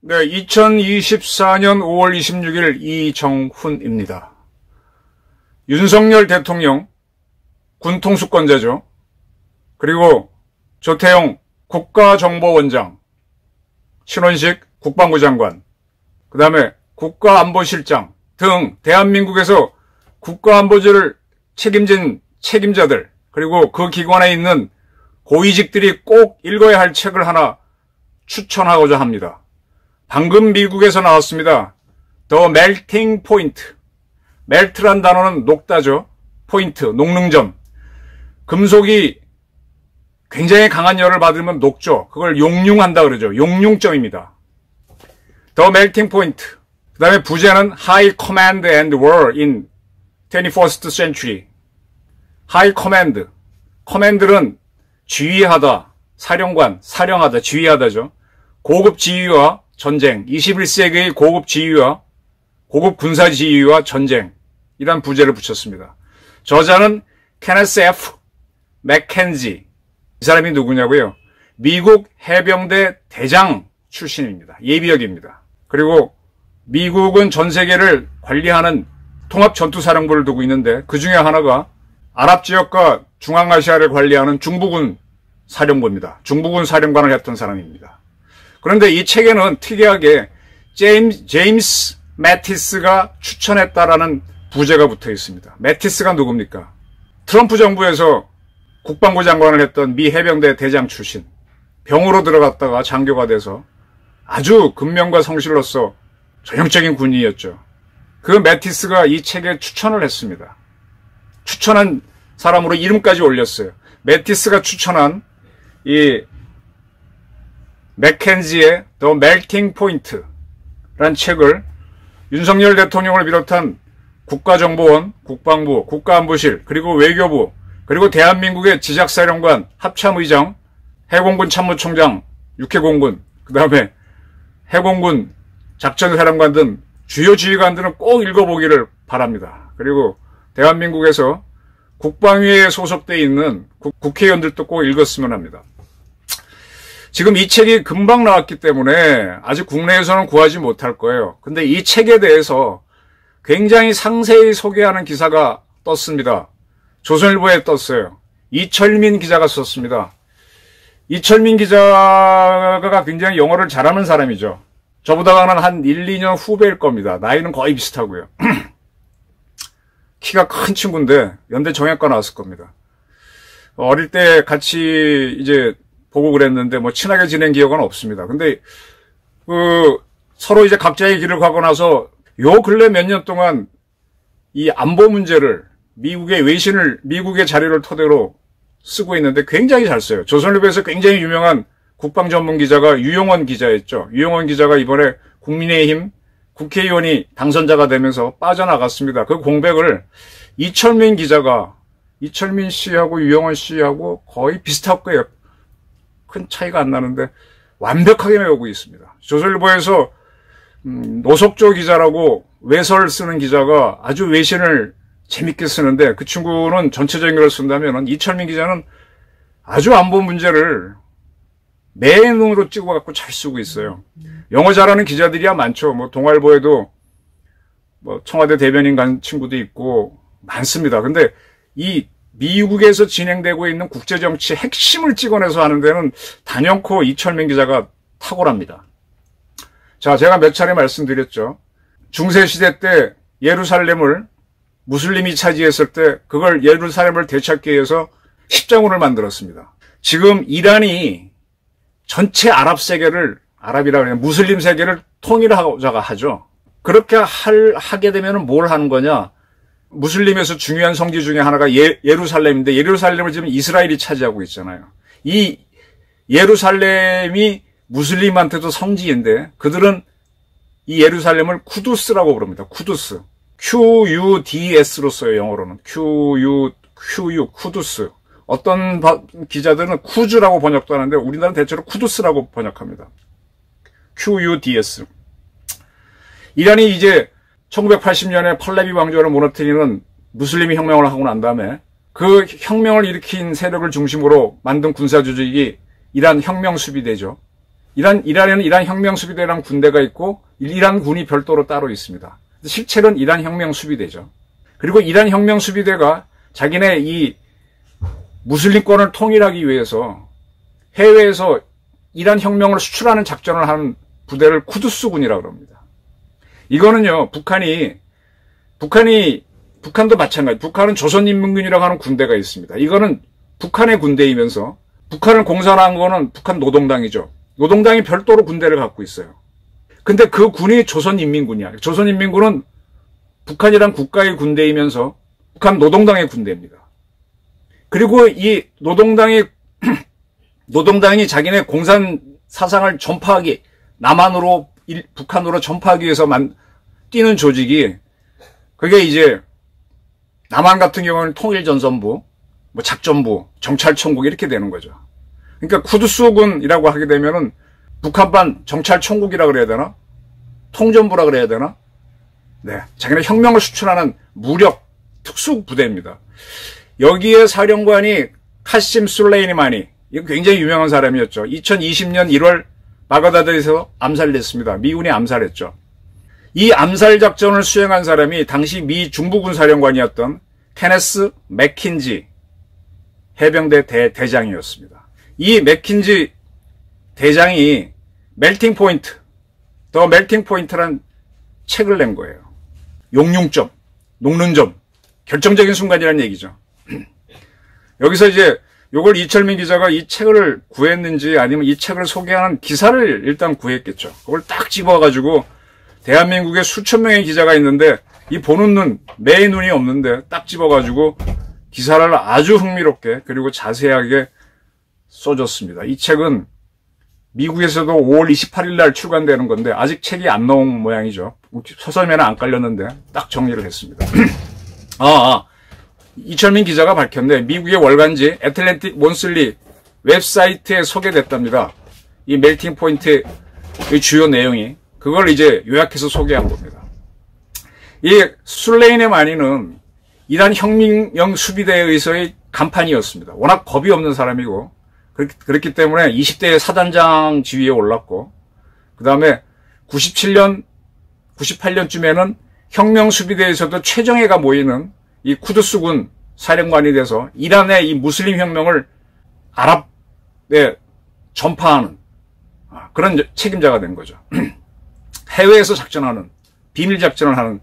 네, 2024년 5월 26일 이정훈입니다. 윤석열 대통령 군통수권자죠. 그리고 조태용 국가정보원장, 신원식 국방부 장관, 그 다음에 국가안보실장 등 대한민국에서 국가안보제를 책임진 책임자들, 그리고 그 기관에 있는 고위직들이 꼭 읽어야 할 책을 하나 추천하고자 합니다. 방금 미국에서 나왔습니다. The Melting Point. 멜트란 단어는 녹다죠. 포인트, 녹능점. 금속이 굉장히 강한 열을 받으면 녹죠. 그걸 용융한다 그러죠. 용융점입니다. The Melting Point. 그 다음에 부제는 High Command and War in 21st Century. High Command. 커맨드는 지휘하다, 사령관, 사령하다, 지휘하다죠. 고급 지휘와 전쟁, 21세기의 고급 지휘와 고급 군사 지휘와 전쟁 이란 부제를 붙였습니다. 저자는 케네스 F. 맥켄지 이 사람이 누구냐고요? 미국 해병대 대장 출신입니다. 예비역입니다. 그리고 미국은 전 세계를 관리하는 통합 전투사령부를 두고 있는데 그 중에 하나가 아랍 지역과 중앙아시아를 관리하는 중부군 사령부입니다. 중부군 사령관을 했던 사람입니다. 그런데 이 책에는 특이하게 제임스, 제임스 매티스가 추천했다라는 부제가 붙어 있습니다. 매티스가 누굽니까? 트럼프 정부에서 국방부 장관을 했던 미 해병대 대장 출신. 병으로 들어갔다가 장교가 돼서 아주 근명과 성실로서 전형적인 군인이었죠. 그 매티스가 이 책에 추천을 했습니다. 추천한 사람으로 이름까지 올렸어요. 매티스가 추천한 이 맥켄지의 The Melting Point란 책을 윤석열 대통령을 비롯한 국가정보원, 국방부, 국가안보실, 그리고 외교부, 그리고 대한민국의 지작사령관, 합참의장, 해공군 참모총장, 육해공군, 그 다음에 해공군 작전 사령관 등 주요 지휘관들은 꼭 읽어보기를 바랍니다. 그리고 대한민국에서 국방위에 소속되어 있는 국, 회의원들도 꼭 읽었으면 합니다. 지금 이 책이 금방 나왔기 때문에 아직 국내에서는 구하지 못할 거예요. 근데 이 책에 대해서 굉장히 상세히 소개하는 기사가 떴습니다. 조선일보에 떴어요. 이철민 기자가 썼습니다. 이철민 기자가 굉장히 영어를 잘하는 사람이죠. 저보다는 한 1, 2년 후배일 겁니다. 나이는 거의 비슷하고요. 키가 큰 친구인데 연대 정형과 나왔을 겁니다. 어릴 때 같이 이제 보고 그랬는데 뭐 친하게 지낸 기억은 없습니다. 근데 그 서로 이제 각자의 길을 가고 나서 요 근래 몇 년 동안 이 안보 문제를 미국의 외신을 미국의 자료를 토대로 쓰고 있는데 굉장히 잘 써요. 조선일보에서 굉장히 유명한 국방 전문 기자가 유용원 기자였죠. 유용원 기자가 이번에 국민의힘 국회의원이 당선자가 되면서 빠져나갔습니다. 그 공백을 이철민 기자가 이철민 씨하고 유영원 씨하고 거의 비슷할 거예요. 큰 차이가 안 나는데 완벽하게 메우고 있습니다. 조선일보에서 음, 노석조 기자라고 외설 쓰는 기자가 아주 외신을 재밌게 쓰는데 그 친구는 전체적인 걸 쓴다면 이철민 기자는 아주 안보 문제를 내 눈으로 찍어갖고 잘 쓰고 있어요. 영어 잘하는 기자들이야 많죠. 뭐 동아일보에도 뭐 청와대 대변인 간 친구도 있고 많습니다. 근데 이 미국에서 진행되고 있는 국제정치 핵심을 찍어내서 하는 데는 단연코 이철민 기자가 탁월합니다. 자, 제가 몇 차례 말씀드렸죠. 중세시대 때 예루살렘을 무슬림이 차지했을 때 그걸 예루살렘을 되찾기 위해서 십자군을 만들었습니다. 지금 이란이 전체 아랍 세계를 아랍이라 그래요. 무슬림 세계를 통일하고자 하죠. 그렇게 할, 하게 되면 뭘 하는 거냐? 무슬림에서 중요한 성지 중에 하나가 예, 예루살렘인데 예루살렘을 지금 이스라엘이 차지하고 있잖아요. 이 예루살렘이 무슬림한테도 성지인데 그들은 이 예루살렘을 쿠두스라고 부릅니다. 쿠두스. QUDS로 써요, 영어로는. QU, QU, 쿠두스. 어떤 기자들은 쿠즈라고 번역도 하는데 우리나라는 대체로 쿠두스라고 번역합니다. QUDS. 이란이 이제 1980년에 팔레비 왕조를 무너뜨리는 무슬림 혁명을 하고 난 다음에 그 혁명을 일으킨 세력을 중심으로 만든 군사 조직이 이란 혁명 수비대죠. 이란 이란에는 이란 혁명 수비대라는 군대가 있고 이란 군이 별도로 따로 있습니다. 실체는 이란 혁명 수비대죠. 그리고 이란 혁명 수비대가 자기네 이 무슬림권을 통일하기 위해서 해외에서 이란 혁명을 수출하는 작전을 하는 부대를 쿠두스군이라고 합니다. 이거는요, 북한이, 북한이, 북한도 마찬가지. 북한은 조선인민군이라고 하는 군대가 있습니다. 이거는 북한의 군대이면서 북한을 공산한 거는 북한 노동당이죠. 노동당이 별도로 군대를 갖고 있어요. 근데 그 군이 조선인민군이야. 조선인민군은 북한이란 국가의 군대이면서 북한 노동당의 군대입니다. 그리고 이 노동당이 노동당이 자기네 공산 사상을 전파하기 남한으로 북한으로 전파하기 위해서 만 뛰는 조직이 그게 이제 남한 같은 경우는 통일전선부, 뭐 작전부, 정찰총국 이렇게 되는 거죠. 그러니까 쿠드스군이라고 하게 되면은 북한반 정찰총국이라 그래야 되나? 통전부라 그래야 되나? 네. 자기네 혁명을 수출하는 무력 특수 부대입니다. 여기에 사령관이 카심 술레이마니, 이거 굉장히 유명한 사람이었죠. 2020년 1월 바그다드에서 암살됐습니다. 미군이 암살했죠. 이 암살 작전을 수행한 사람이 당시 미 중부군 사령관이었던 케네스 맥킨지 해병대 대, 대장이었습니다. 이 맥킨지 대장이 Melting Point, The Melting Point란 책을 낸 거예요. 용융점, 녹는 점, 결정적인 순간이라는 얘기죠. 여기서 이제 요걸 이철민 기자가 이 책을 구했는지 아니면 이 책을 소개하는 기사를 일단 구했겠죠. 그걸 딱 집어가지고 대한민국에 수천 명의 기자가 있는데 이 보는 눈, 매의 눈이 없는데 딱 집어가지고 기사를 아주 흥미롭게 그리고 자세하게 써줬습니다. 이 책은 미국에서도 5월 28일 날 출간되는 건데 아직 책이 안 나온 모양이죠. 서점에는 안 깔렸는데 딱 정리를 했습니다. 아, 아, 이철민 기자가 밝혔는데 미국의 월간지 Atlantic Monthly 웹사이트에 소개됐답니다. 이 Melting Point의 주요 내용이 그걸 이제 요약해서 소개한 겁니다. 이 술레이마니는 이란 혁명 수비대에 의해서의 간판이었습니다. 워낙 겁이 없는 사람이고 그렇기 때문에 20대 사단장 지위에 올랐고 그 다음에 97년 98년쯤에는 혁명 수비대에서도 최정예가 모이는 이 쿠드스군 사령관이 돼서 이란의 이 무슬림 혁명을 아랍에 전파하는 아, 그런 책임자가 된 거죠. 해외에서 작전하는 비밀 작전을 하는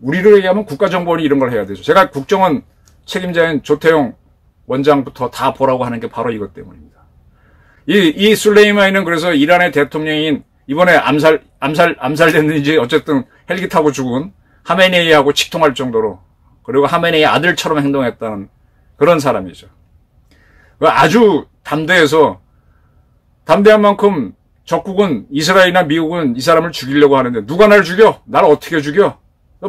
우리로 얘기하면 국가정보원이 이런 걸 해야 되죠. 제가 국정원 책임자인 조태용 원장부터 다 보라고 하는 게 바로 이것 때문입니다. 이, 이 술레이마니는 그래서 이란의 대통령인 이번에 암살, 암살, 암살됐는지 어쨌든 헬기 타고 죽은 하메네이하고 직통할 정도로 그리고 하메네이 아들처럼 행동했다는 그런 사람이죠. 아주 담대해서 담대한 만큼 적국은 이스라엘이나 미국은 이 사람을 죽이려고 하는데 누가 날 죽여? 날 어떻게 죽여?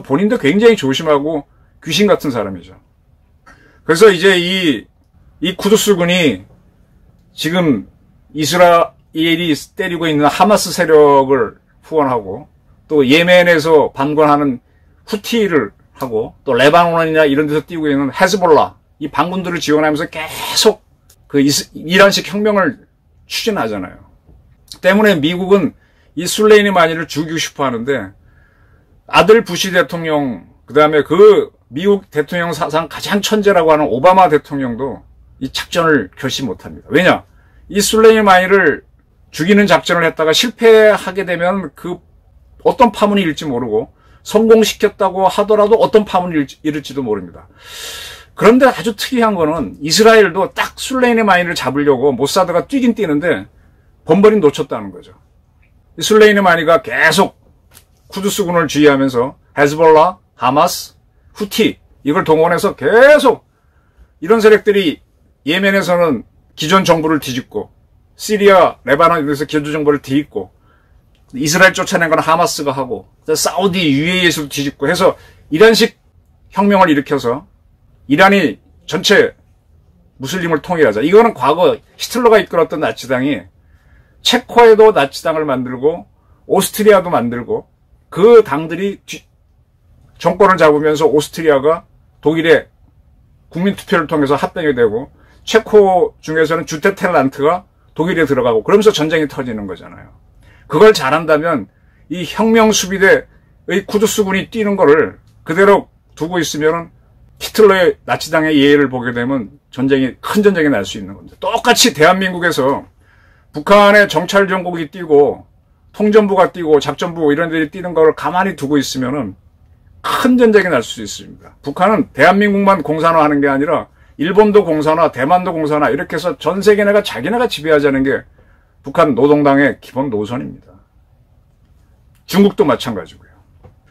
본인도 굉장히 조심하고 귀신 같은 사람이죠. 그래서 이제 이, 이 쿠두스 군이 지금 이스라엘이 때리고 있는 하마스 세력을 후원하고 또 예멘에서 반관하는 후티를 하고 또 레바논이나 이런 데서 뛰고 있는 헤즈볼라 이 반군들을 지원하면서 계속 그 이란식 혁명을 추진하잖아요. 때문에 미국은 이 술레이니 마니를 죽이고 싶어 하는데 아들 부시 대통령 그다음에 그 미국 대통령 사상 가장 천재라고 하는 오바마 대통령도 이 작전을 결심 못합니다. 왜냐? 이 술레이니 마니를 죽이는 작전을 했다가 실패하게 되면 그 어떤 파문이 일지 모르고 성공시켰다고 하더라도 어떤 파문이 일을지도 모릅니다. 그런데 아주 특이한 거는 이스라엘도 딱 술레인의 마인을 잡으려고 모사드가 뛰긴 뛰는데 번번이 놓쳤다는 거죠. 술레인의 마니가 계속 쿠드스군을 지휘하면서 헤즈볼라, 하마스, 후티 이걸 동원해서 계속 이런 세력들이 예멘에서는 기존 정부를 뒤집고 시리아, 레바논 에서 기존 정부를 뒤집고 이스라엘 쫓아낸 건 하마스가 하고 사우디 UAE에서도 뒤집고 해서 이란식 혁명을 일으켜서 이란이 전체 무슬림을 통일하자. 이거는 과거 히틀러가 이끌었던 나치당이 체코에도 나치당을 만들고 오스트리아도 만들고 그 당들이 뒤, 정권을 잡으면서 오스트리아가 독일의 국민투표를 통해서 합병이 되고 체코 중에서는 주테텔란트가 독일에 들어가고 그러면서 전쟁이 터지는 거잖아요. 그걸 잘한다면 이 혁명 수비대의 쿠두스군이 뛰는 거를 그대로 두고 있으면은 히틀러의 나치당의 예를 보게 되면 전쟁이 큰 전쟁이 날 수 있는 겁니다. 똑같이 대한민국에서 북한의 정찰 정국이 뛰고 통전부가 뛰고 작전부 이런 데들이 뛰는 걸 가만히 두고 있으면은 큰 전쟁이 날 수 있습니다. 북한은 대한민국만 공산화하는 게 아니라 일본도 공산화, 대만도 공산화 이렇게 해서 전 세계네가 자기네가 지배하자는 게 북한 노동당의 기본 노선입니다. 중국도 마찬가지고요.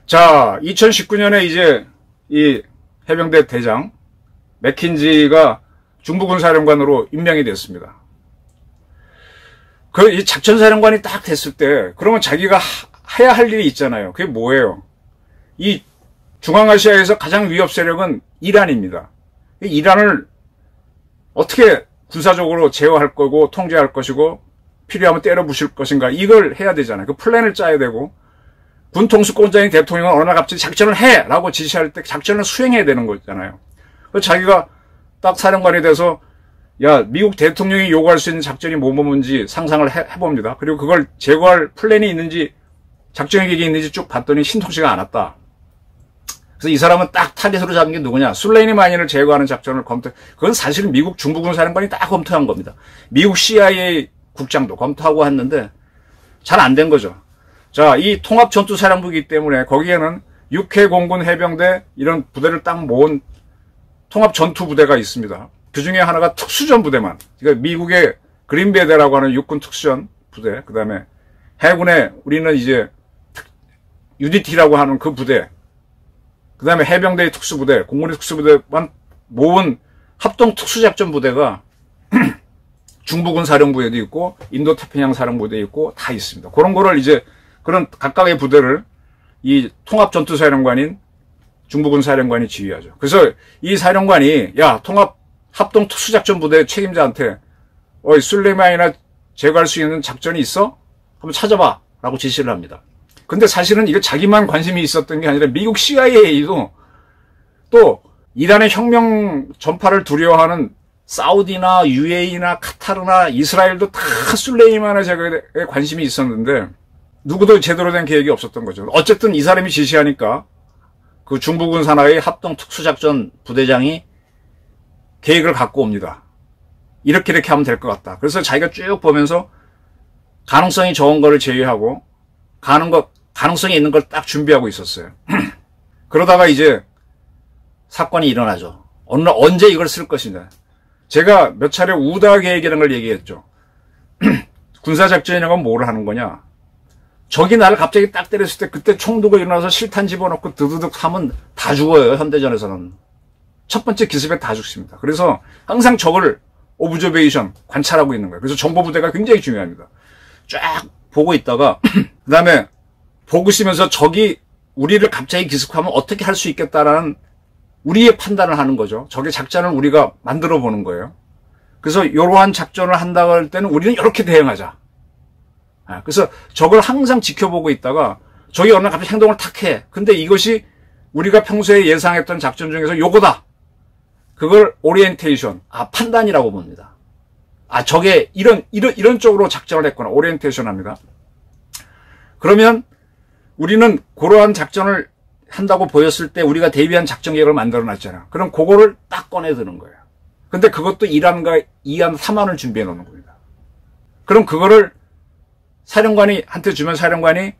자, 2019년에 이제 이 해병대 대장 맥킨지가 중부군사령관으로 임명이 됐습니다. 그 이 작전사령관이 딱 됐을 때 그러면 자기가 하, 해야 할 일이 있잖아요. 그게 뭐예요? 이 중앙아시아에서 가장 위협 세력은 이란입니다. 이란을 어떻게 군사적으로 제어할 거고 통제할 것이고 필요하면 때려 부실 것인가 이걸 해야 되잖아요. 그 플랜을 짜야 되고 군통수권자인 대통령은 어느 날 갑자기 작전을 해라고 지시할 때 작전을 수행해야 되는 거잖아요. 자기가 딱 사령관이 돼서 야 미국 대통령이 요구할 수 있는 작전이 뭐뭐뭔지 상상을 해, 해봅니다. 그리고 그걸 제거할 플랜이 있는지 작전 계획이 있는지 쭉 봤더니 신통치가 않았다. 그래서 이 사람은 딱 타겟으로 잡은 게 누구냐? 술레이마니를 제거하는 작전을 검토. 그건 사실 미국 중부군 사령관이 딱 검토한 겁니다. 미국 CIA 국장도 검토하고 했는데 잘 안 된 거죠. 자, 이 통합 전투 사령부이기 때문에 거기에는 육해 공군 해병대 이런 부대를 딱 모은 통합 전투 부대가 있습니다. 그 중에 하나가 특수전 부대만. 그러니까 미국의 그린베데라고 하는 육군 특수전 부대, 그 다음에 해군의 우리는 이제 유니티라고 하는 그 부대, 그 다음에 해병대의 특수부대, 공군의 특수부대만 모은 합동 특수작전 부대가 중부군 사령부에도 있고 인도 태평양 사령부에도 있고 다 있습니다. 그런 거를 이제 그런 각각의 부대를 이 통합 전투 사령관인 중부군 사령관이 지휘하죠. 그래서 이 사령관이 야 통합 합동 특수작전 부대 책임자한테 어이 술레마이나 제거할 수 있는 작전이 있어? 한번 찾아봐 라고 지시를 합니다. 근데 사실은 이거 자기만 관심이 있었던 게 아니라 미국 CIA도 또 이란의 혁명 전파를 두려워하는 사우디나 UAE나 카타르나 이스라엘도 다 술레이만의 제거에 관심이 있었는데 누구도 제대로 된 계획이 없었던 거죠. 어쨌든 이 사람이 지시하니까 그 중부군 산하의 합동 특수작전 부대장이 계획을 갖고 옵니다. 이렇게 이렇게 하면 될 것 같다. 그래서 자기가 쭉 보면서 가능성이 적은 거를 제외하고 가는 것 가능성이 있는 걸 딱 준비하고 있었어요. 그러다가 이제 사건이 일어나죠. 어느 언제 이걸 쓸 것이냐. 제가 몇 차례 우다 계획이라는 걸 얘기했죠. 군사작전이라는 건뭘 하는 거냐. 적이 나를 갑자기 딱 때렸을 때 그때 총 두고 일어나서 실탄 집어넣고 드드득 하면 다 죽어요. 현대전에서는. 첫 번째 기습에 다 죽습니다. 그래서 항상 적을 오브저베이션 관찰하고 있는 거예요. 그래서 정보부대가 굉장히 중요합니다. 쫙 보고 있다가 그 다음에 보고 있으면서 적이 우리를 갑자기 기습하면 어떻게 할 수 있겠다라는 우리의 판단을 하는 거죠. 적의 작전을 우리가 만들어 보는 거예요. 그래서 이러한 작전을 한다고 할 때는 우리는 이렇게 대응하자. 아, 그래서 적을 항상 지켜보고 있다가 적이 어느 날 갑자기 행동을 탁 해. 근데 이것이 우리가 평소에 예상했던 작전 중에서 요거다. 그걸 오리엔테이션, 아 판단이라고 봅니다. 아 적의 이런 이런 이런 쪽으로 작전을 했구나. 오리엔테이션 합니다. 그러면 우리는 그러한 작전을 한다고 보였을 때 우리가 대비한 작전 계획을 만들어 놨잖아. 그럼 그거를 딱 꺼내 드는 거예요. 근데 그것도 1안과 2안, 3안을 준비해 놓는 겁니다. 그럼 그거를 사령관이 한테 주면 사령관이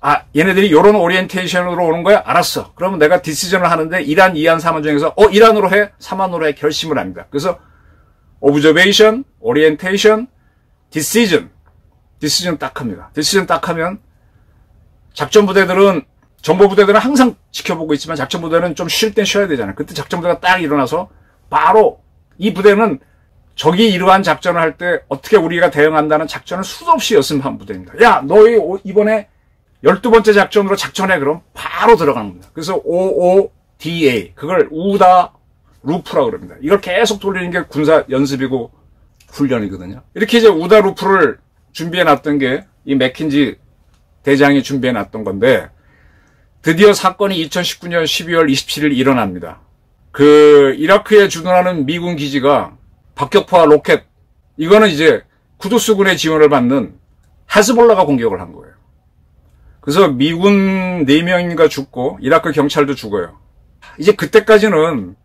아 얘네들이 이런 오리엔테이션으로 오는 거야? 알았어. 그러면 내가 디시전을 하는데 1안, 2안, 3안 중에서 어 1안으로 해? 3안으로 해? 결심을 합니다. 그래서 observation, orientation, decision. decision 딱 합니다. decision 딱 하면 작전 부대들은 정보 부대들은 항상 지켜보고 있지만 작전 부대는 좀쉴땐 쉬어야 되잖아요. 그때 작전 부대가 딱 일어나서 바로 이 부대는 적이 이러한 작전을 할 때 어떻게 우리가 대응한다는 작전을 수도 없이 연습한 부대입니다. 야, 너희 이번에 12번째 작전으로 작전해 그럼 바로 들어가는 겁니다. 그래서 OODA 그걸 우다 루프라 그럽니다. 이걸 계속 돌리는 게 군사 연습이고 훈련이거든요. 이렇게 이제 우다 루프를 준비해 놨던 게 이 맥킨지 대장이 준비해 놨던 건데 드디어 사건이 2019년 12월 27일 일어납니다. 그 이라크에 주둔하는 미군 기지가 박격포와 로켓 이거는 이제 쿠두스군의 지원을 받는 헤즈볼라가 공격을 한 거예요. 그래서 미군 4명인가 죽고 이라크 경찰도 죽어요. 이제 그때까지는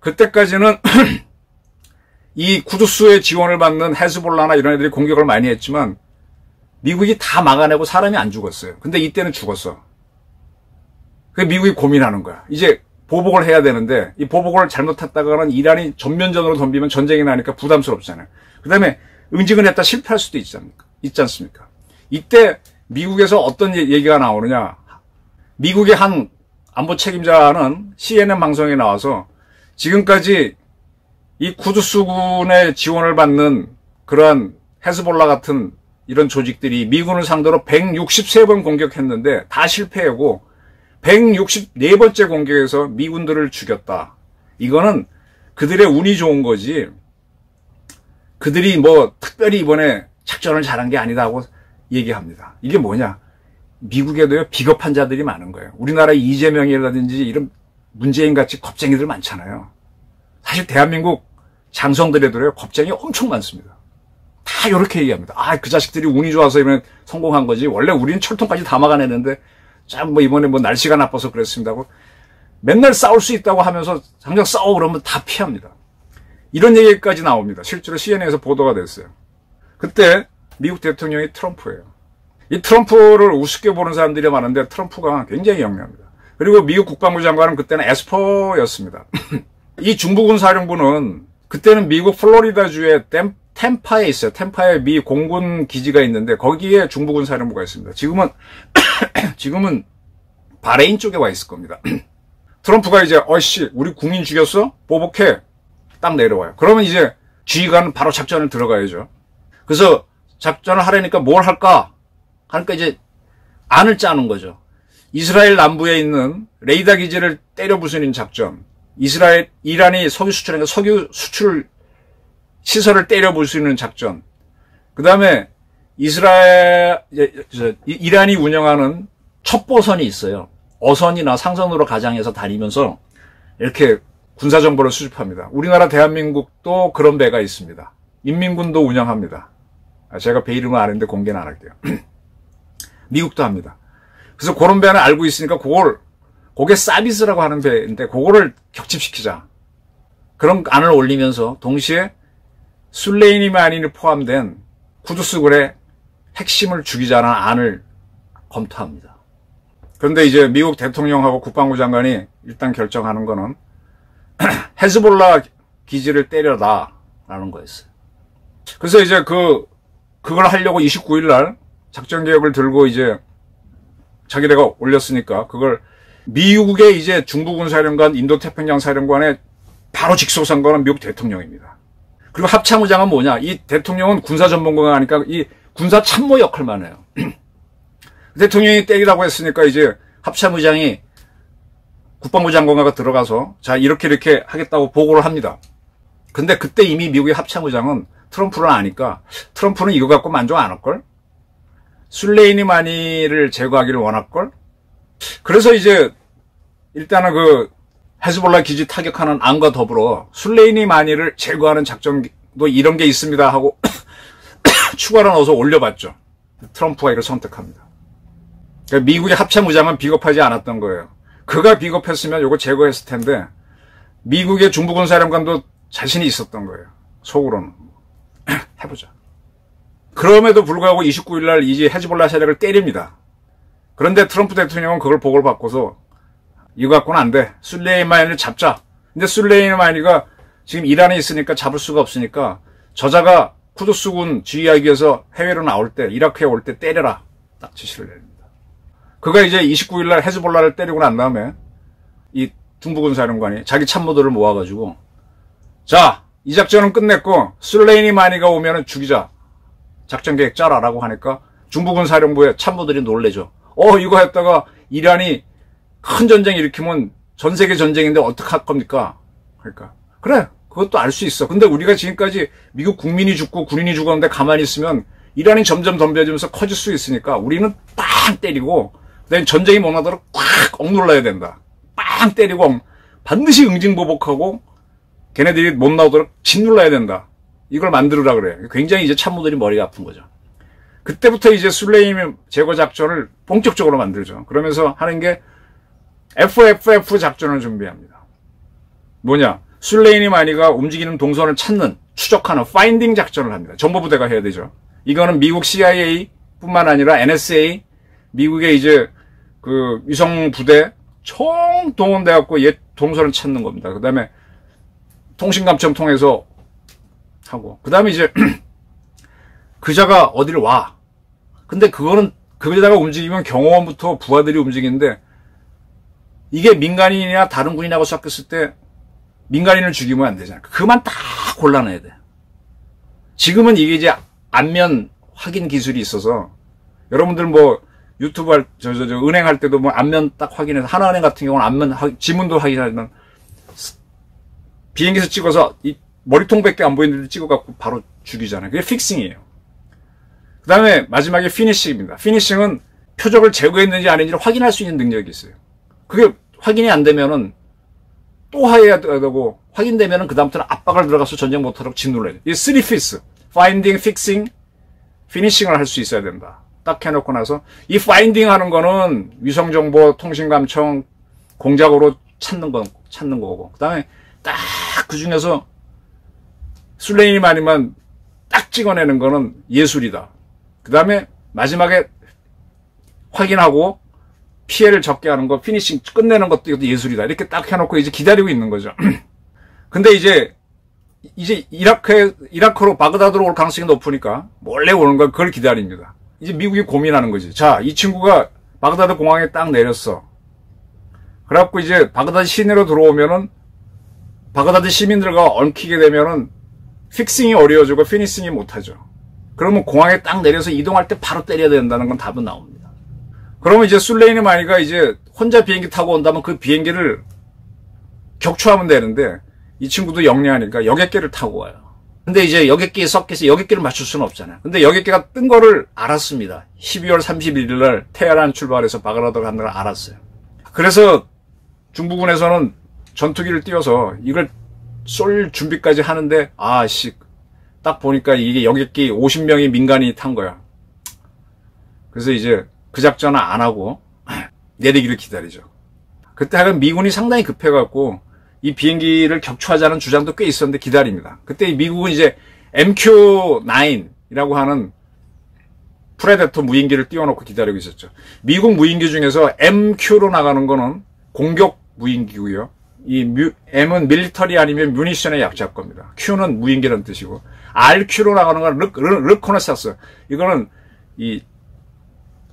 그때까지는 이 쿠두스의 지원을 받는 헤즈볼라나 이런 애들이 공격을 많이 했지만 미국이 다 막아내고 사람이 안 죽었어요. 근데 이때는 죽었어. 그 미국이 고민하는 거야. 이제 보복을 해야 되는데 이 보복을 잘못했다가는 이란이 전면전으로 덤비면 전쟁이 나니까 부담스럽잖아요. 그 다음에 응징을 했다 실패할 수도 있지 않습니까? 있지 않습니까? 이때 미국에서 어떤 얘기가 나오느냐. 미국의 한 안보 책임자는 CNN 방송에 나와서 지금까지 이 쿠두스군의 지원을 받는 그러한 헤즈볼라 같은 이런 조직들이 미군을 상대로 163번 공격했는데 다 실패하고 164번째 공격에서 미군들을 죽였다. 이거는 그들의 운이 좋은 거지. 그들이 뭐 특별히 이번에 작전을 잘한 게 아니다고 얘기합니다. 이게 뭐냐? 미국에도요 비겁한 자들이 많은 거예요. 우리나라 이재명이라든지 이런 문재인 같이 겁쟁이들 많잖아요. 사실 대한민국 장성들에도요 겁쟁이 엄청 많습니다. 다 이렇게 얘기합니다. 아, 그 자식들이 운이 좋아서 이번에 성공한 거지. 원래 우리는 철통까지 다 막아내는데 참 뭐 이번에 뭐 날씨가 나빠서 그랬습니다고 맨날 싸울 수 있다고 하면서 당장 싸워 그러면 다 피합니다. 이런 얘기까지 나옵니다. 실제로 CNN에서 보도가 됐어요. 그때 미국 대통령이 트럼프예요. 이 트럼프를 우습게 보는 사람들이 많은데 트럼프가 굉장히 영리합니다. 그리고 미국 국방부 장관은 그때는 에스퍼였습니다. 이 중부군 사령부는 그때는 미국 플로리다주의 댐, 템파에 있어요. 템파에 미 공군 기지가 있는데 거기에 중부군 사령부가 있습니다. 지금은 지금은 바레인 쪽에 와 있을 겁니다. 트럼프가 이제 어씨 우리 국민 죽였어? 보복해. 딱 내려와요. 그러면 이제 지휘관은 바로 작전을 들어가야죠. 그래서 작전을 하려니까 뭘 할까? 하니까 이제 안을 짜는 거죠. 이스라엘 남부에 있는 레이더 기지를 때려 부수는 작전. 이스라엘 이란이 석유 수출하니까 석유 수출 시설을 때려 부수는 작전. 그 다음에 이스라엘 이란이 운영하는 첩보선이 있어요. 어선이나 상선으로 가장해서 다니면서 이렇게 군사 정보를 수집합니다. 우리나라 대한민국도 그런 배가 있습니다. 인민군도 운영합니다. 아, 제가 배 이름은 아는데 공개는 안 할게요. 미국도 합니다. 그래서 그런 배는 알고 있으니까 그걸 그게 사비스라고 하는 배인데 그거를 격침시키자. 그런 안을 올리면서 동시에 술레이니만이 포함된 쿠두스굴의 핵심을 죽이자는 안을 검토합니다. 그런데 이제 미국 대통령하고 국방부 장관이 일단 결정하는 거는 헤즈볼라 기지를 때려다라는 거였어요. 그래서 이제 그 그걸 하려고 29일 날 작전 계획을 들고 이제 자기네가 올렸으니까 그걸 미국의 이제 중부 군 사령관, 인도 태평양 사령관에 바로 직속한 거는 미국 대통령입니다. 그리고 합참의장은 뭐냐? 이 대통령은 군사 전문가가 아니까 이 군사 참모 역할만 해요. 대통령이 때리라고 했으니까 이제 합참의장이 국방부 장관과 들어가서 자 이렇게 이렇게 하겠다고 보고를 합니다. 근데 그때 이미 미국의 합참의장은 트럼프를 아니까 트럼프는 이거 갖고 만족 안 할걸? 술레이니 마니를 제거하기를 원할걸? 그래서 이제 일단은 그 헤즈볼라 기지 타격하는 안과 더불어 술레이니 마니를 제거하는 작전도 이런 게 있습니다 하고 추가로 넣어서 올려봤죠. 트럼프가 이걸 선택합니다. 그러니까 미국의 합참의장은 비겁하지 않았던 거예요. 그가 비겁했으면 이거 제거했을 텐데 미국의 중부군 사령관도 자신이 있었던 거예요. 속으로는. 해보자. 그럼에도 불구하고 29일 날 이제 헤즈볼라 세력을 때립니다. 그런데 트럼프 대통령은 그걸 보고를 받고서 이거 갖고는 안 돼. 술레이마니를 잡자. 근데 술레이마니가 지금 이란에 있으니까 잡을 수가 없으니까 저자가 쿠두스군 지휘하기 위해서 해외로 나올 때 이라크에 올 때 때려라. 딱 지시를 내립니다. 그가 이제 29일 날 헤즈볼라를 때리고 난 다음에 이 중부군 사령관이 자기 참모들을 모아가지고 자, 이 작전은 끝냈고 술레이니 마니가 오면은 죽이자. 작전 계획 짜라라고 하니까 중부군 사령부의 참모들이 놀래죠. 어, 이거 했다가 이란이 큰 전쟁 일으키면 전 세계 전쟁인데 어떡할 겁니까? 그러니까 그래 그것도 알 수 있어. 근데 우리가 지금까지 미국 국민이 죽고 군인이 죽었는데 가만히 있으면 이란이 점점 덤벼지면서 커질 수 있으니까 우리는 빵 때리고 그다음에 전쟁이 못 나도록 꽉 억눌러야 된다. 빵 때리고 반드시 응징보복하고 걔네들이 못 나오도록 짓눌러야 된다. 이걸 만들으라 그래. 굉장히 이제 참모들이 머리가 아픈 거죠. 그때부터 이제 술레임 제거 작전을 본격적으로 만들죠. 그러면서 하는 게 FFF 작전을 준비합니다. 뭐냐? 술레이니 마니가 움직이는 동선을 찾는, 추적하는 파인딩 작전을 합니다. 정보부대가 해야 되죠. 이거는 미국 CIA 뿐만 아니라 NSA, 미국의 이제 그 위성 부대 총 동원돼 갖고 옛 동선을 찾는 겁니다. 그 다음에 통신감청 통해서 하고 그 다음에 이제 그자가 어디를 와. 근데 그거는 그자가 움직이면 경호원부터 부하들이 움직이는데 이게 민간인이나 다른 군인하고 섞였을 때 민간인을 죽이면 안 되잖아. 그만 딱 골라내야 돼. 지금은 이게 이제 안면 확인 기술이 있어서 여러분들 뭐 유튜브 할, 저, 저, 저, 은행 할 때도 뭐 앞면 딱 확인해서, 하나은행 같은 경우는 앞면, 하, 지문도 확인하지만, 비행기에서 찍어서 이 머리통밖에 안 보이는데 찍어갖고 바로 죽이잖아요. 그게 픽싱이에요. 그 다음에 마지막에 finishing입니다. finishing은 표적을 제거했는지 아닌지를 확인할 수 있는 능력이 있어요. 그게 확인이 안 되면은 또 해야 되고, 확인되면은 그 다음부터는 압박을 들어가서 전쟁 못하도록 짓눌러야 돼. 이 3F's. Finding, fixing, finishing을 할 수 있어야 된다. 딱 해놓고 나서 이 finding 하는 거는 위성정보 통신감청 공작으로 찾는 거, 찾는 거고. 그 다음에 딱 그 중에서 술레이마니면 딱 찍어내는 거는 예술이다. 그 다음에 마지막에 확인하고 피해를 적게 하는 거, finishing 끝내는 것도 이것도 예술이다. 이렇게 딱 해놓고 이제 기다리고 있는 거죠. 근데 이제 이제 이라크 이라크로 바그다드로 올 가능성이 높으니까 몰래 오는 걸 그걸 기다립니다. 이제 미국이 고민하는 거지. 자, 이 친구가 바그다드 공항에 딱 내렸어. 그래갖고 이제 바그다드 시내로 들어오면은 바그다드 시민들과 얽히게 되면은 fixing이 어려워지고 finishing이 못하죠. 그러면 공항에 딱 내려서 이동할 때 바로 때려야 된다는 건 답은 나옵니다. 그러면 이제 술레이마니가 이제 혼자 비행기 타고 온다면 그 비행기를 격추하면 되는데 이 친구도 영리하니까 여객기를 타고 와요. 근데 이제 여객기에 섞여서 여객기를 맞출 수는 없잖아요. 근데 여객기가 뜬 거를 알았습니다. 12월 31일 날 테헤란 출발해서 바그다드 가는 걸 알았어요. 그래서 중부군에서는 전투기를 띄워서 이걸 쏠 준비까지 하는데 아씨 딱 보니까 이게 여객기 50명이 민간인이 탄 거야. 그래서 이제 그 작전을 안 하고 내리기를 기다리죠. 그때 하여간 미군이 상당히 급해갖고 이 비행기를 격추하자는 주장도 꽤 있었는데 기다립니다. 그때 미국은 이제 MQ-9이라고 하는 프레데터 무인기를 띄워놓고 기다리고 있었죠. 미국 무인기 중에서 MQ로 나가는 거는 공격 무인기고요. 이 뮤, M은 military 아니면 munition의 약자 겁니다. Q는 무인기라는 뜻이고 RQ로 나가는 건 르, 르, reconnaissance. 이거는 이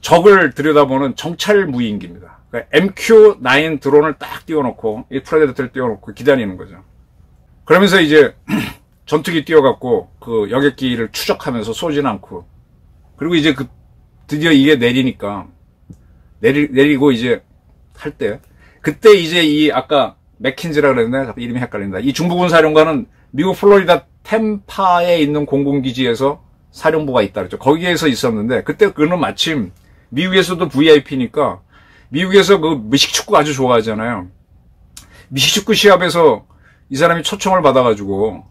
적을 들여다보는 정찰 무인기입니다. 그러니까 MQ-9 드론을 딱 띄워놓고 이 프레데터를 띄워놓고 기다리는 거죠. 그러면서 이제 전투기 띄워갖고 그 여객기를 추적하면서 쏘진 않고 그리고 이제 그 드디어 이게 내리니까 내리, 내리고 이제 할 때 그때 이제 이 아까 맥킨즈라 그랬는데 이름이 헷갈린다. 이 중부군 사령관은 미국 플로리다 템파에 있는 공군기지에서 사령부가 있다 그랬죠. 거기에서 있었는데 그때 그는 마침 미국에서도 VIP니까 미국에서 그 미식축구 아주 좋아하잖아요. 미식축구 시합에서 이 사람이 초청을 받아가지고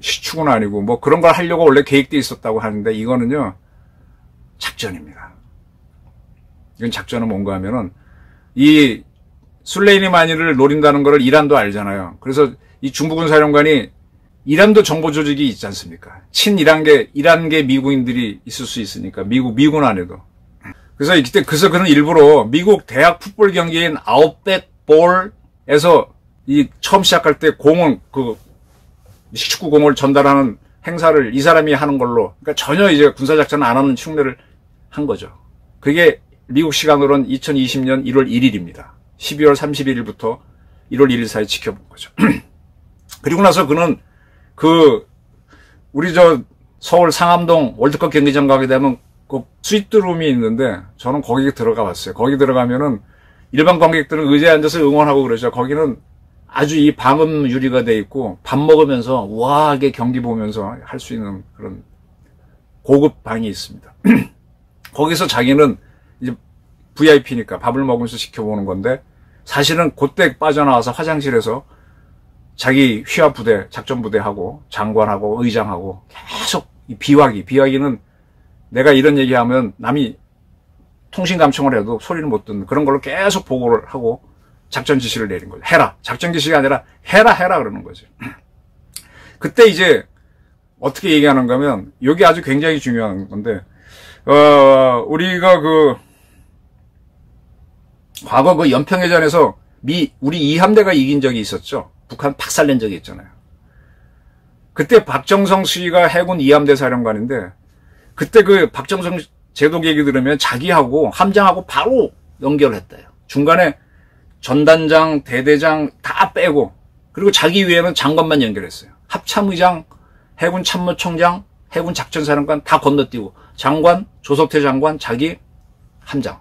시축은 아니고 뭐 그런 걸 하려고 원래 계획돼 있었다고 하는데 이거는요 작전입니다. 이건 작전은 뭔가 하면은 이 술레이니 마니를 노린다는 거를 이란도 알잖아요. 그래서 이 중부군 사령관이 이란도 정보 조직이 있지 않습니까? 친이란계 이란계 미국인들이 있을 수 있으니까 미국 미군 안에도 그래서 이때 그래서 그는 일부러 미국 대학 풋볼 경기인 아웃백 볼에서 이 처음 시작할 때 공을 그 축구 공을 전달하는 행사를 이 사람이 하는 걸로 그러니까 전혀 이제 군사 작전을 안 하는 흉내를 한 거죠. 그게 미국 시간으로는 2020년 1월 1일입니다. 12월 31일부터 1월 1일 사이 지켜본 거죠. 그리고 나서 그는 그 우리 저 서울 상암동 월드컵 경기장 가게 되면 그 스위트룸이 있는데 저는 거기 들어가 봤어요. 거기 들어가면은 일반 관객들은 의자에 앉아서 응원하고 그러죠. 거기는 아주 이 방음 유리가 돼 있고 밥 먹으면서 우아하게 경기 보면서 할 수 있는 그런 고급 방이 있습니다. 거기서 자기는 이제 VIP니까 밥을 먹으면서 지켜보는 건데 사실은 그때 빠져나와서 화장실에서 자기 휘하 부대, 작전 부대하고 장관하고 의장하고 계속 비화기, 비화기는 내가 이런 얘기하면 남이 통신 감청을 해도 소리를 못 듣는 그런 걸로 계속 보고를 하고 작전 지시를 내린 거죠. 해라. 작전 지시가 아니라 해라 해라 그러는 거죠. 그때 이제 어떻게 얘기하는가 하면 여기 아주 굉장히 중요한 건데 어 우리가 그 과거 그 연평해전에서 미 우리 이함대가 이긴 적이 있었죠. 북한 박살낸 적이 있잖아요. 그때 박정성 씨가 해군 이함대 사령관인데 그때 그 박정성 제독 얘기 들으면 자기하고 함장하고 바로 연결했대요. 중간에 전단장, 대대장 다 빼고 그리고 자기 위에는 장관만 연결했어요. 합참의장, 해군 참모총장, 해군 작전사령관 다 건너뛰고 장관, 조석태 장관, 자기 함장.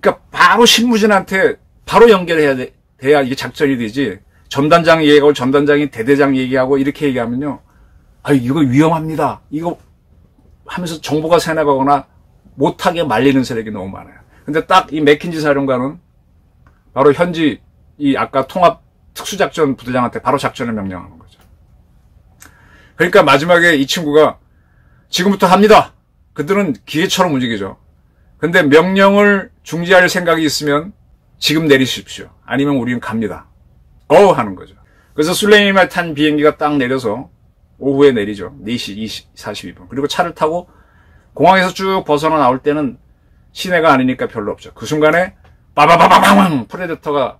그러니까 바로 신무진한테 바로 연결해야 돼, 돼야 이게 작전이 되지. 전단장 얘기하고 전단장이 대대장 얘기하고 이렇게 얘기하면요. 아 이거 위험합니다. 이거 하면서 정보가 새나가거나 못하게 말리는 세력이 너무 많아요. 근데 딱 이 맥킨지 사령관은 바로 현지 이 아까 통합 특수작전 부대장한테 바로 작전을 명령하는 거죠. 그러니까 마지막에 이 친구가 지금부터 합니다. 그들은 기계처럼 움직이죠. 근데 명령을 중지할 생각이 있으면 지금 내리십시오. 아니면 우리는 갑니다. 어 하는 거죠. 그래서 술레이마니 탄 비행기가 딱 내려서 오후에 내리죠. 4시 20, 42분. 그리고 차를 타고 공항에서 쭉 벗어나 나올 때는 시내가 아니니까 별로 없죠. 그 순간에 빠바바바방 프레데터가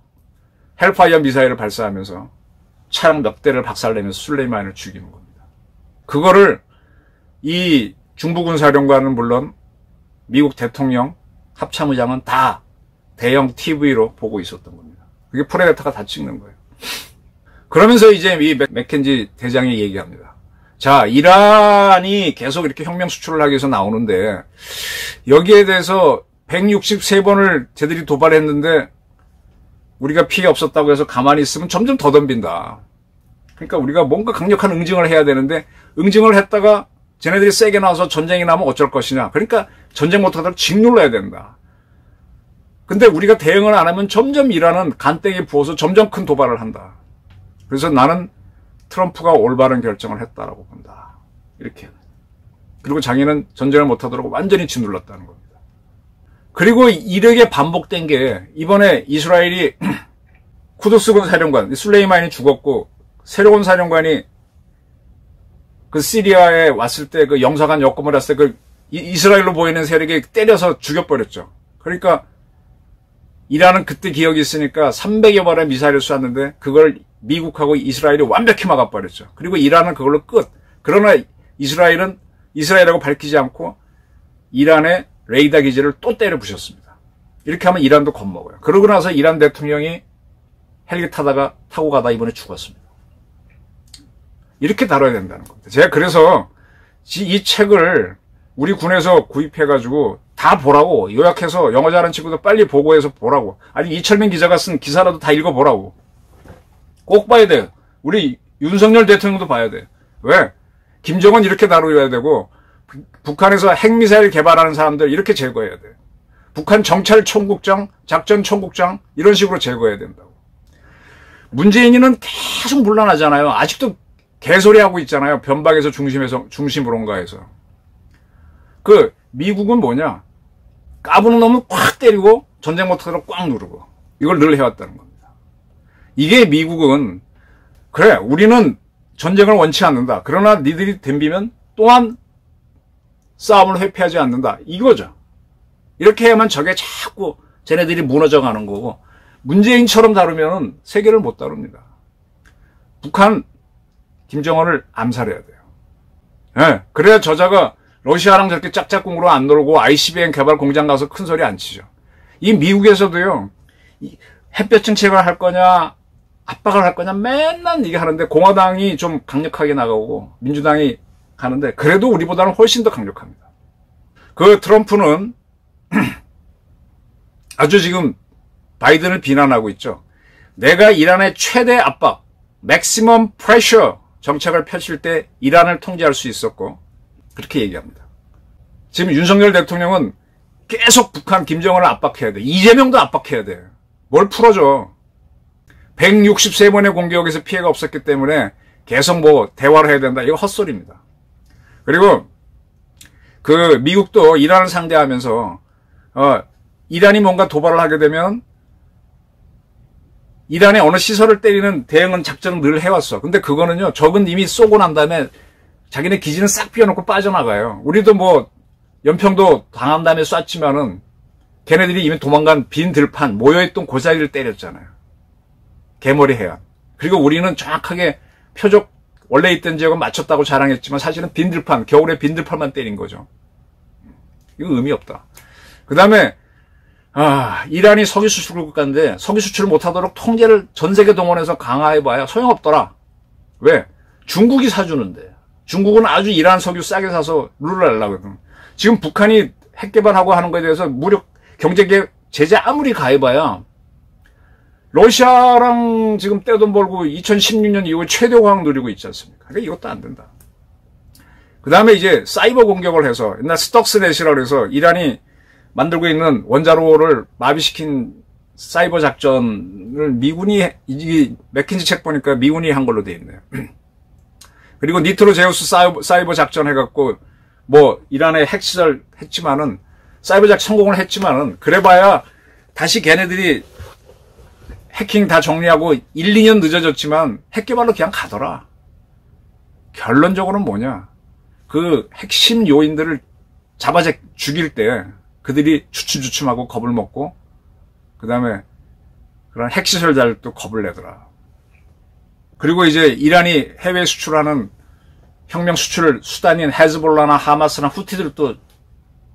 헬파이어 미사일을 발사하면서 차량 몇 대를 박살내면서 술레이만을 죽이는 겁니다. 그거를 이 중부군 사령관은 물론 미국 대통령 합참의장은 다 대형 TV로 보고 있었던 겁니다. 그게 프레데터가 다 찍는 거예요. 그러면서 이제 이 맥켄지 대장이 얘기합니다. 자, 이란이 계속 이렇게 혁명 수출을 하기 위해서 나오는데 여기에 대해서 163번을 쟤들이 도발했는데 우리가 피해 없었다고 해서 가만히 있으면 점점 더 덤빈다. 그러니까 우리가 뭔가 강력한 응징을 해야 되는데 응징을 했다가 쟤네들이 세게 나와서 전쟁이 나면 어쩔 것이냐. 그러니까 전쟁 못하도록 짓눌러야 된다. 근데 우리가 대응을 안 하면 점점 이란은 간땡이 부어서 점점 큰 도발을 한다. 그래서 나는 트럼프가 올바른 결정을 했다라고 본다. 이렇게. 그리고 자기는 전쟁을 못하도록 완전히 짓눌렀다는 겁니다. 그리고 이렇게 반복된 게 이번에 이스라엘이 쿠두스군 사령관 술레이만이 죽었고 새로운 사령관이 그 시리아에 왔을 때 그 영사관 여권을 했을 때 그 이스라엘로 보이는 세력이 때려서 죽여버렸죠. 그러니까 이란은 그때 기억이 있으니까 300여 발의 미사일을 쐈는데 그걸 미국하고 이스라엘이 완벽히 막아버렸죠. 그리고 이란은 그걸로 끝. 그러나 이스라엘은 이스라엘하고 밝히지 않고 이란의 레이더 기지를 또 때려 부셨습니다. 이렇게 하면 이란도 겁먹어요. 그러고 나서 이란 대통령이 헬기 타다가 타고 가다 이번에 죽었습니다. 이렇게 다뤄야 된다는 겁니다. 제가 그래서 이 책을 우리 군에서 구입해가지고 다 보라고 요약해서 영어 잘하는 친구들 빨리 보고해서 보라고 아니 이철민 기자가 쓴 기사라도 다 읽어보라고 꼭 봐야 돼요. 우리 윤석열 대통령도 봐야 돼. 왜? 김정은 이렇게 다루어야 되고 북한에서 핵미사일 개발하는 사람들 이렇게 제거해야 돼. 북한 정찰 총국장, 작전 총국장 이런 식으로 제거해야 된다고. 문재인이는 계속 물러나잖아요. 아직도 개소리 하고 있잖아요. 변방에서 중심에서 중심으로인가 해서. 그 미국은 뭐냐? 까부는 놈은 꽉 때리고 전쟁 못하도록 꽉 누르고 이걸 늘 해왔다는 겁니다. 이게 미국은 그래 우리는 전쟁을 원치 않는다. 그러나 니들이 덤비면 또한 싸움을 회피하지 않는다. 이거죠. 이렇게 해야만 저게 자꾸 쟤네들이 무너져 가는 거고 문재인처럼 다루면 세계를 못 다룹니다. 북한 김정은을 암살해야 돼요. 네, 그래야 저자가 러시아랑 저렇게 짝짝꿍으로 안 놀고 ICBM 개발 공장 가서 큰 소리 안 치죠. 이 미국에서도요. 이 햇볕 정책을 할 거냐 압박을 할 거냐 맨날 이게 하는데 공화당이 좀 강력하게 나가고 민주당이 가는데 그래도 우리보다는 훨씬 더 강력합니다. 그 트럼프는 아주 지금 바이든을 비난하고 있죠. 내가 이란의 최대 압박, 맥시멈 프레셔 정책을 펼칠 때 이란을 통제할 수 있었고 그렇게 얘기합니다. 지금 윤석열 대통령은 계속 북한 김정은을 압박해야 돼. 이재명도 압박해야 돼. 뭘 풀어줘. 163번의 공격에서 피해가 없었기 때문에 계속 뭐 대화를 해야 된다. 이거 헛소리입니다. 그리고 그 미국도 이란을 상대하면서 어 이란이 뭔가 도발을 하게 되면 이란의 어느 시설을 때리는 대응은 작전을 늘 해왔어. 근데 그거는요, 적은 이미 쏘고 난 다음에 자기네 기지는 싹 비워놓고 빠져나가요. 우리도 뭐, 연평도 당한 다음에 쐈지만은 걔네들이 이미 도망간 빈 들판, 모여있던 그 자리를 때렸잖아요. 개머리 해안. 그리고 우리는 정확하게 표적, 원래 있던 지역은 맞췄다고 자랑했지만 사실은 빈 들판, 겨울에 빈 들판만 때린 거죠. 이거 의미 없다. 그 다음에 아, 이란이 석유 수출 국가인데 석유 수출을 못하도록 통제를 전 세계 동원해서 강화해봐야 소용없더라. 왜? 중국이 사주는데. 중국은 아주 이란 석유 싸게 사서 룰을 하려거든. 지금 북한이 핵 개발하고 하는 거에 대해서 무력 경제 제재 아무리 가해봐야 러시아랑 지금 떼돈 벌고 2016년 이후 최대 호황 누리고 있지 않습니까? 그러니까 이것도 안 된다. 그 다음에 이제 사이버 공격을 해서 옛날 스톡스넷이라고 해서 이란이 만들고 있는 원자로를 마비시킨 사이버 작전을 미군이 이 맥킨지 책 보니까 미군이 한 걸로 돼 있네요. 그리고 니트로 제우스 사이버, 사이버 작전 해갖고 뭐 이란의 핵시설 했지만은 사이버 작 성공을 했지만은 그래봐야 다시 걔네들이 해킹 다 정리하고 1, 2년 늦어졌지만 핵 개발로 그냥 가더라. 결론적으로는 뭐냐? 그 핵심 요인들을 잡아 죽일 때 그들이 주춤주춤하고 겁을 먹고 그 다음에 그런 핵시설자들도 겁을 내더라. 그리고 이제 이란이 해외 수출하는 혁명 수출 수단인 헤즈볼라나 하마스나 후티들도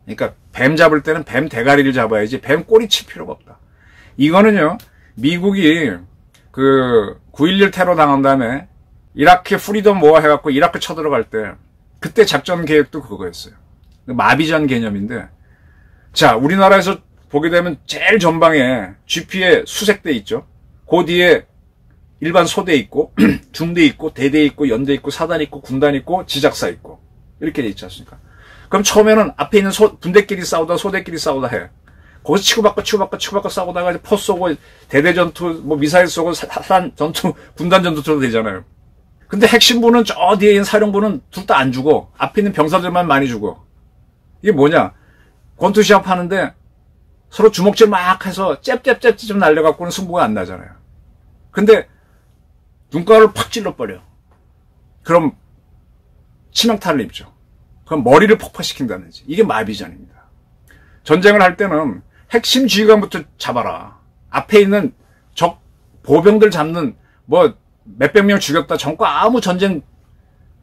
그러니까 뱀 잡을 때는 뱀 대가리를 잡아야지 뱀 꼬리 칠 필요가 없다. 이거는요 미국이 그 9.11 테러 당한 다음에 이라크 freedom war 해갖고 이라크 쳐들어갈 때 그때 작전 계획도 그거였어요. 마비전 개념인데 자, 우리나라에서 보게 되면 제일 전방에 GP에 수색대 있죠. 그 뒤에 일반 소대 있고, 중대 있고, 대대 있고, 연대 있고, 사단 있고, 군단 있고, 지작사 있고. 이렇게 돼 있지 않습니까? 그럼 처음에는 앞에 있는 소, 분대끼리 싸우다, 소대끼리 싸우다 해. 거기서 치고받고, 치고받고, 치고받고 싸우다가 이제 포 쏘고, 대대 전투, 뭐 미사일 쏘고, 사단 전투, 군단 전투도 되잖아요. 근데 핵심부는 저 뒤에 있는 사령부는 둘 다 안 주고, 앞에 있는 병사들만 많이 주고. 이게 뭐냐? 권투 시합 하는데 서로 주먹질 막 해서 잽잽잽 좀 날려갖고는 승부가 안 나잖아요. 근데 눈가를 팍 찔러버려. 그럼 치명타를 입죠. 그럼 머리를 폭파시킨다든지. 이게 마비전입니다. 전쟁을 할 때는 핵심 지휘관부터 잡아라. 앞에 있는 적 보병들 잡는 뭐 몇백 명 죽였다. 전과 아무 전쟁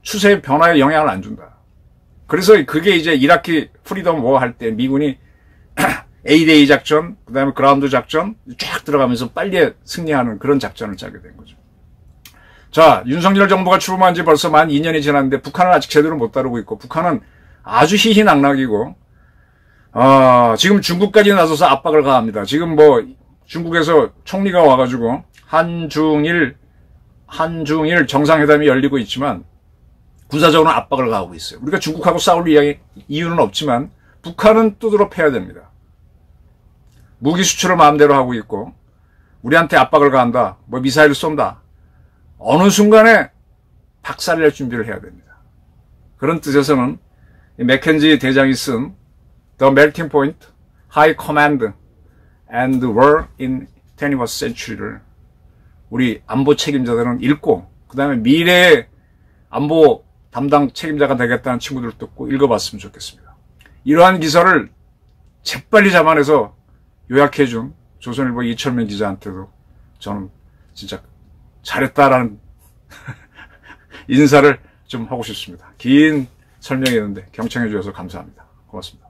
추세 변화에 영향을 안 준다. 그래서 그게 이제 이라크 freedom war 할 때 미군이 A-Day 작전, 그 다음에 그라운드 작전 쫙 들어가면서 빨리 승리하는 그런 작전을 짜게 된 거죠. 자, 윤석열 정부가 출범한 지 벌써 만 2년이 지났는데 북한은 아직 제대로 못 다루고 있고 북한은 아주 희희낙낙이고 어, 지금 중국까지 나서서 압박을 가합니다. 지금 뭐 중국에서 총리가 와가지고 한중일 한중일 정상회담이 열리고 있지만 군사적으로 압박을 가하고 있어요. 우리가 중국하고 싸울 이유는 없지만 북한은 두드러 패야 됩니다. 무기 수출을 마음대로 하고 있고 우리한테 압박을 가한다. 뭐 미사일을 쏜다. 어느 순간에 박살 낼 준비를 해야 됩니다. 그런 뜻에서는 맥켄지 대장이 쓴 The Melting Point, High Command and War in 21st Century를 우리 안보 책임자들은 읽고 그 다음에 미래의 안보 담당 책임자가 되겠다는 친구들도 꼭 읽어봤으면 좋겠습니다. 이러한 기사를 재빨리 잡아내서 요약해준 조선일보 이철민 기자한테도 저는 진짜 잘했다라는 인사를 좀 하고 싶습니다. 긴 설명이었는데 경청해 주셔서 감사합니다. 고맙습니다.